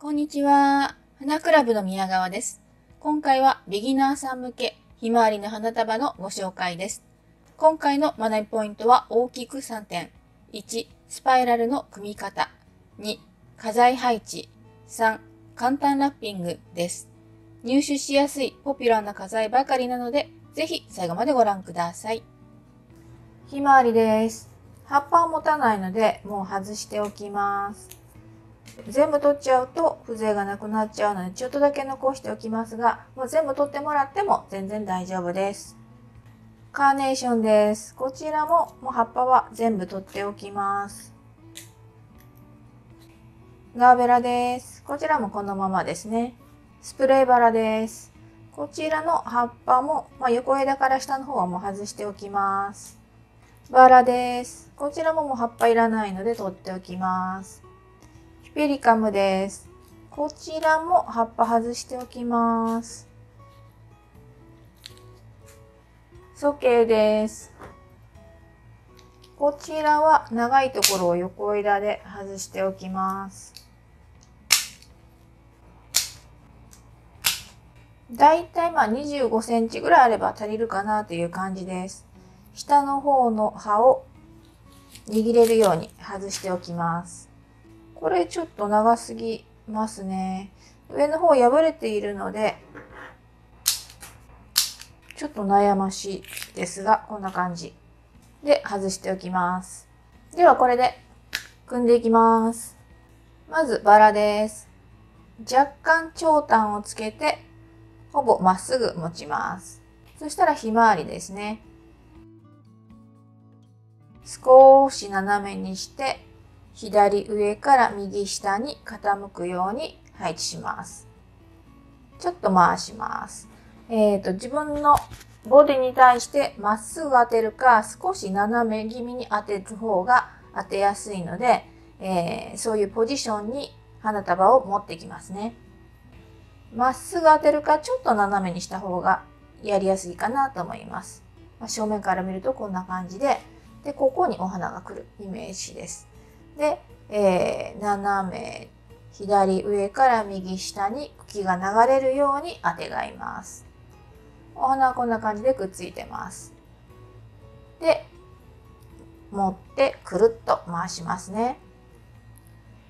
こんにちは。花クラブの宮川です。今回はビギナーさん向けひまわりの花束のご紹介です。今回の学びポイントは大きく3点。1、スパイラルの組み方。2、花材配置。3、簡単ラッピングです。入手しやすいポピュラーな花材ばかりなので、ぜひ最後までご覧ください。ひまわりです。葉っぱを持たないので、もう外しておきます。全部取っちゃうと風情がなくなっちゃうのでちょっとだけ残しておきますがもう全部取ってもらっても全然大丈夫です。カーネーションです。こちらももう葉っぱは全部取っておきます。ガーベラです。こちらもこのままですね。スプレーバラです。こちらの葉っぱも、まあ、横枝から下の方はもう外しておきます。バラです。こちらももう葉っぱいらないので取っておきます。ペリカムです。こちらも葉っぱ外しておきます。ソケイです。こちらは長いところを横枝で外しておきます。だいたいまあ25センチぐらいあれば足りるかなという感じです。下の方の葉を握れるように外しておきます。これちょっと長すぎますね。上の方破れているので、ちょっと悩ましいですが、こんな感じで外しておきます。ではこれで組んでいきます。まずバラです。若干長短をつけて、ほぼまっすぐ持ちます。そしたらひまわりですね。少し斜めにして左上から右下に傾くように配置します。ちょっと回します。えっ、ー、と、自分のボディに対してまっすぐ当てるか、少し斜め気味に当てる方が当てやすいので、えー、そういうポジションに花束を持ってきますね。まっすぐ当てるか、ちょっと斜めにした方がやりやすいかなと思います。ま、正面から見るとこんな感じで、で、ここにお花が来るイメージです。で、えー、斜め左上から右下に茎が流れるようにあてがいます。お花はこんな感じでくっついてます。で、持ってくるっと回しますね。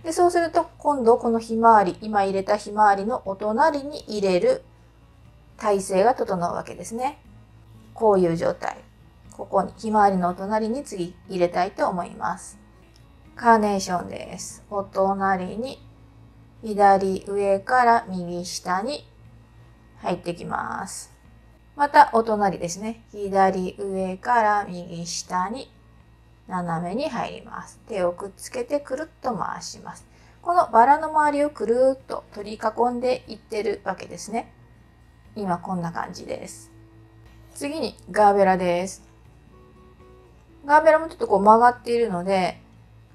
で、そうすると今度このひまわり、今入れたひまわりのお隣に入れる体勢が整うわけですね。こういう状態。ここにひまわりのお隣に次入れたいと思います。カーネーションです。お隣に左上から右下に入ってきます。またお隣ですね。左上から右下に斜めに入ります。手をくっつけてくるっと回します。このバラの周りをくるっと取り囲んでいってるわけですね。今こんな感じです。次にガーベラです。ガーベラもちょっとこう曲がっているので、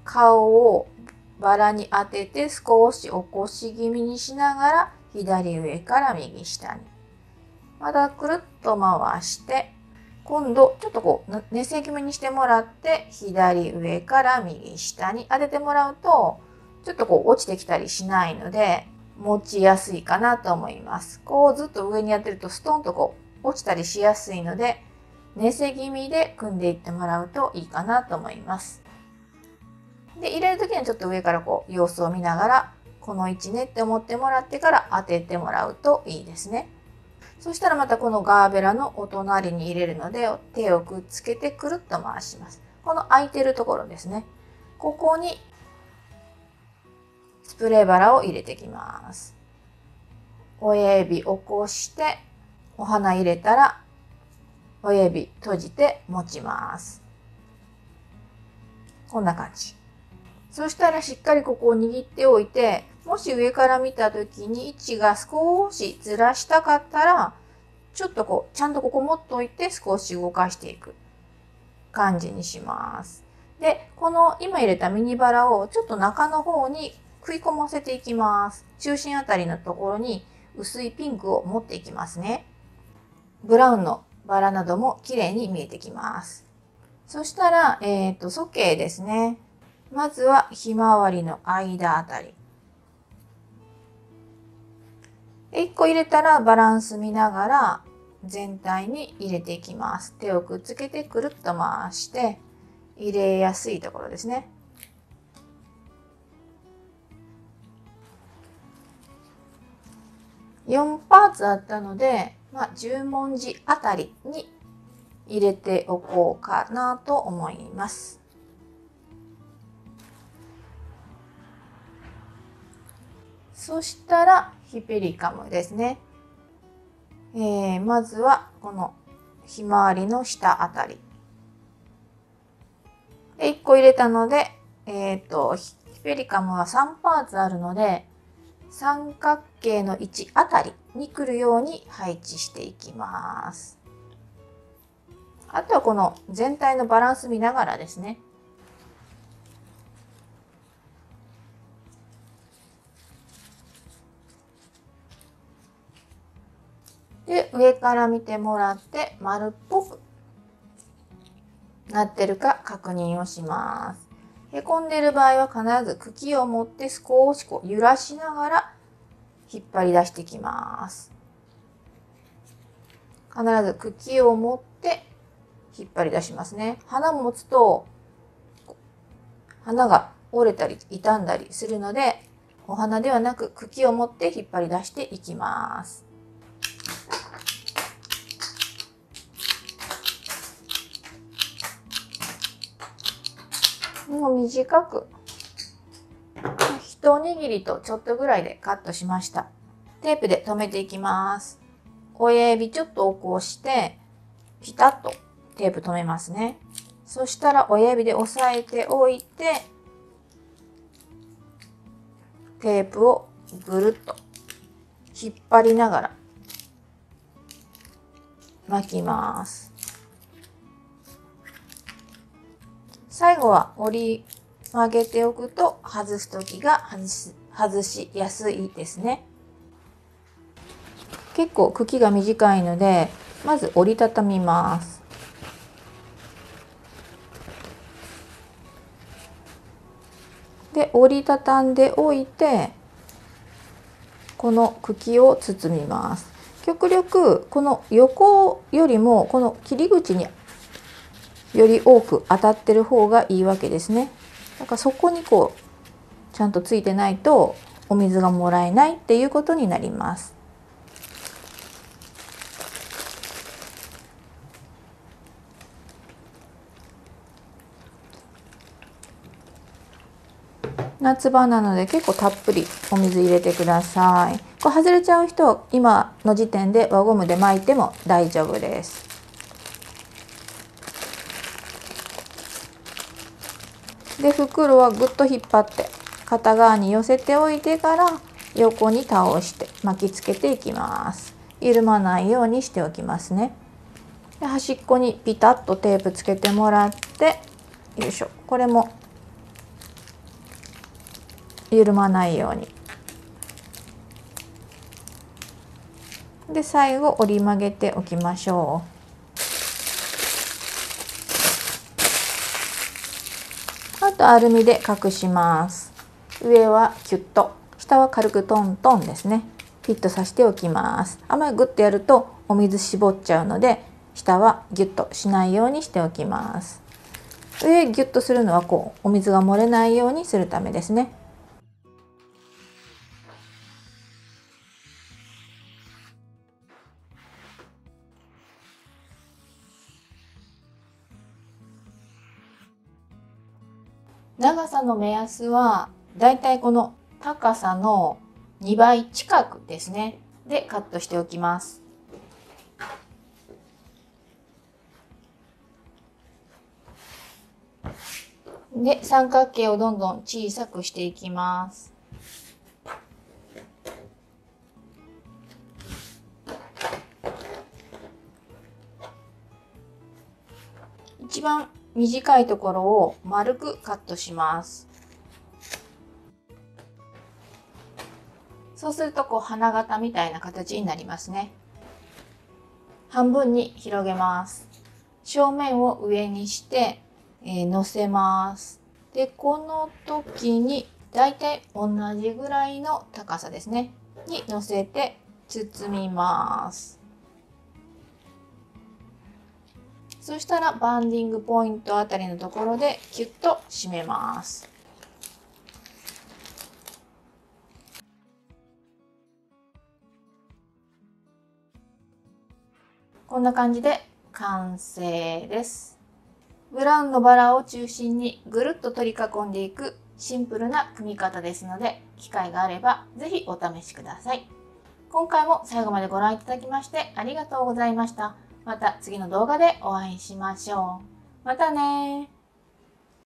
顔をバラに当てて少し起こし気味にしながら左上から右下に。またくるっと回して、今度ちょっとこう寝せ気味にしてもらって左上から右下に当ててもらうと、ちょっとこう落ちてきたりしないので持ちやすいかなと思います。こうずっと上にやってるとストンとこう落ちたりしやすいので、寝せ気味で組んでいってもらうといいかなと思います。で、入れるときにはちょっと上からこう様子を見ながら、この位置ねって思ってもらってから当ててもらうといいですね。そしたらまたこのガーベラのお隣に入れるので、手をくっつけてくるっと回します。この空いてるところですね。ここにスプレーバラを入れてきます。親指起こして、お花入れたら、親指閉じて持ちます。こんな感じ。そしたらしっかりここを握っておいて、もし上から見た時に位置が少しずらしたかったら、ちょっとこう、ちゃんとここ持っといて少し動かしていく感じにします。で、この今入れたミニバラをちょっと中の方に食い込ませていきます。中心あたりのところに薄いピンクを持っていきますね。ブラウンのバラなども綺麗に見えてきます。そしたら、えっ、ー、と、ソケイですね。まずはひまわりの間あたり。1個入れたらバランス見ながら全体に入れていきます。手をくっつけてくるっと回して入れやすいところですね。4パーツあったので、まあ、10文字あたりに入れておこうかなと思います。そしたらヒペリカムですね。えー、まずはこのひまわりの下あたり。で1個入れたので、えっ、ー、と、ヒペリカムは3パーツあるので、三角形の位置あたりに来るように配置していきます。あとはこの全体のバランス見ながらですね。で、上から見てもらって丸っぽくなってるか確認をします。へこんでる場合は必ず茎を持って少しこう揺らしながら引っ張り出してきます。必ず茎を持って引っ張り出しますね。花持つと花が折れたり傷んだりするのでお花ではなく茎を持って引っ張り出していきます。もう短く。一握りとちょっとぐらいでカットしました。テープで留めていきます。親指ちょっと起こしてピタッとテープ留めますね。そしたら親指で押さえておいてテープをぐるっと引っ張りながら巻きます。最後は折り曲げておくと外す時が外し外しやすいですね。結構茎が短いのでまず折りたたみます。で折りたたんでおいてこの茎を包みます。極力この横よりもこの切り口により多く当たってる方がいいわけですね。だからそこにこうちゃんとついてないとお水がもらえないっていうことになります。夏場なので結構たっぷりお水入れてください。これ外れちゃう人は今の時点で輪ゴムで巻いても大丈夫です。で袋はぐっと引っ張って片側に寄せておいてから横に倒して巻きつけていきます。緩まないようにしておきますね。で端っこにピタッとテープつけてもらってよいしょこれも緩まないように。で最後折り曲げておきましょう。あとアルミで隠します。上はキュッと。下は軽くトントンですね。フィットさせておきます。あまりグッとやるとお水絞っちゃうので下はギュッとしないようにしておきます。上ギュッとするのはこうお水が漏れないようにするためですね。長さの目安はだいたいこの高さの2倍近くですね。でカットしておきます。で三角形をどんどん小さくしていきます。一番短いところを丸くカットします。そうするとこう花形みたいな形になりますね。半分に広げます。正面を上にして、えー、乗せます。で、この時にだいたい同じぐらいの高さですね。に乗せて包みますそしたらバンディングポイントあたりのところでキュッと締めますこんな感じで完成です。ブラウンのバラを中心にぐるっと取り囲んでいくシンプルな組み方ですので、機会があればぜひお試しください。今回も最後までご覧いただきましてありがとうございました。また次の動画でお会いしましょう。またね